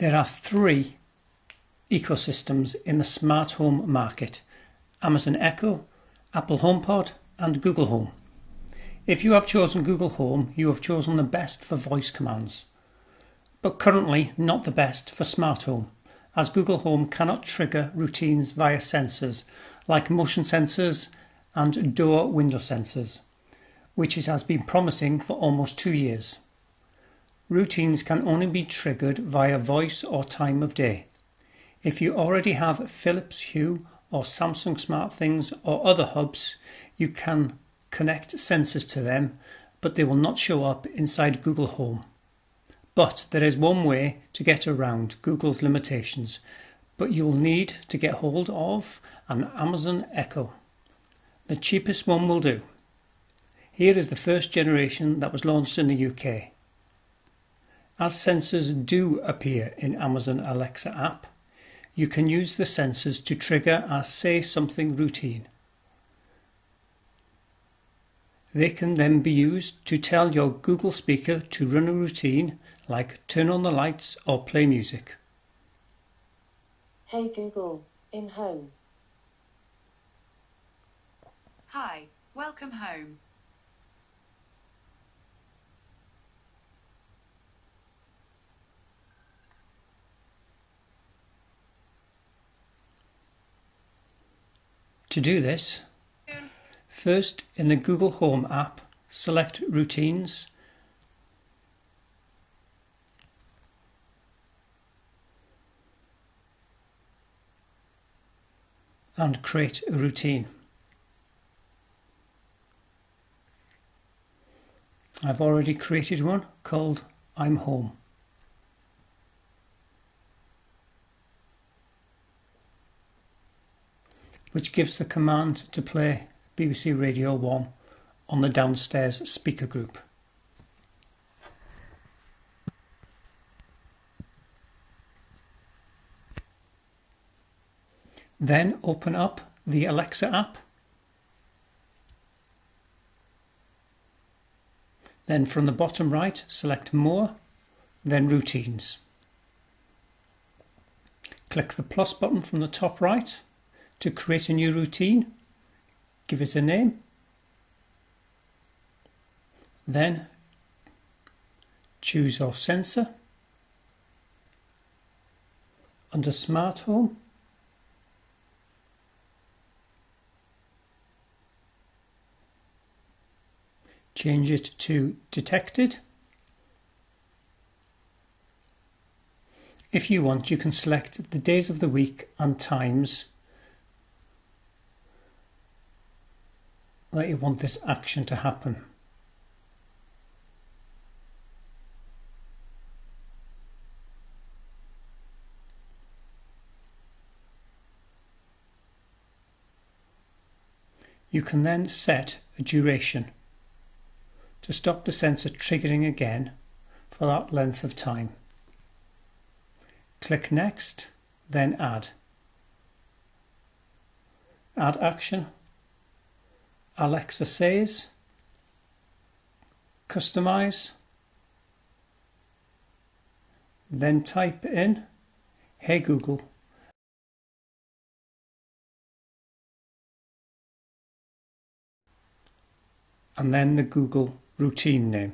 There are three ecosystems in the smart home market: Amazon Echo, Apple HomePod, and Google Home. If you have chosen Google Home, you have chosen the best for voice commands, but currently not the best for smart home, as Google Home cannot trigger routines via sensors like motion sensors and door window sensors, which it has been promising for almost two years. Routines can only be triggered via voice or time of day. If you already have Philips Hue or Samsung SmartThings or other hubs, you can connect sensors to them, but they will not show up inside Google Home. But there is one way to get around Google's limitations, but you'll need to get hold of an Amazon Echo. The cheapest one will do. Here is the first generation that was launched in the UK. As sensors do appear in Amazon Alexa app, you can use the sensors to trigger a say something routine. They can then be used to tell your Google speaker to run a routine like turn on the lights or play music. Hey Google, I'm home. Hi, welcome home. To do this, first in the Google Home app, select Routines and create a routine. I've already created one called I'm Home. Which gives the command to play BBC Radio 1 on the downstairs speaker group. Then open up the Alexa app. Then from the bottom right, select More, then Routines. Click the plus button from the top right to create a new routine, give it a name, then choose your sensor under Smart Home. Change it to detected. If you want, you can select the days of the week and times that you want this action to happen. You can then set a duration to stop the sensor triggering again for that length of time. Click Next, then Add. Add action Alexa says, customize, then type in, Hey Google. And then the Google routine name.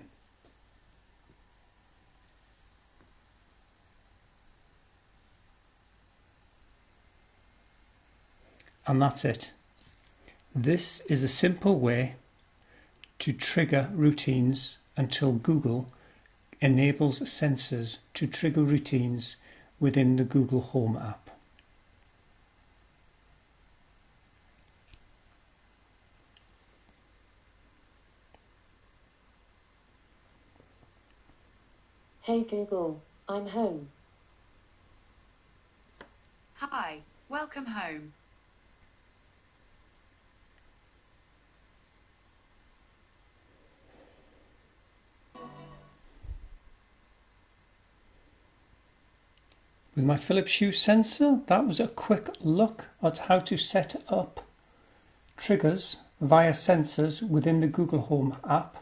And that's it. This is a simple way to trigger routines until Google enables sensors to trigger routines within the Google Home app. Hey Google, I'm home. Hi, welcome home. With my Philips Hue sensor, that was a quick look at how to set up triggers via sensors within the Google Home app,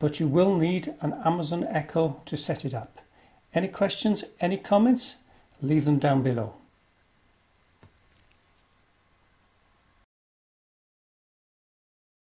but you will need an Amazon Echo to set it up. Any questions, any comments? Leave them down below.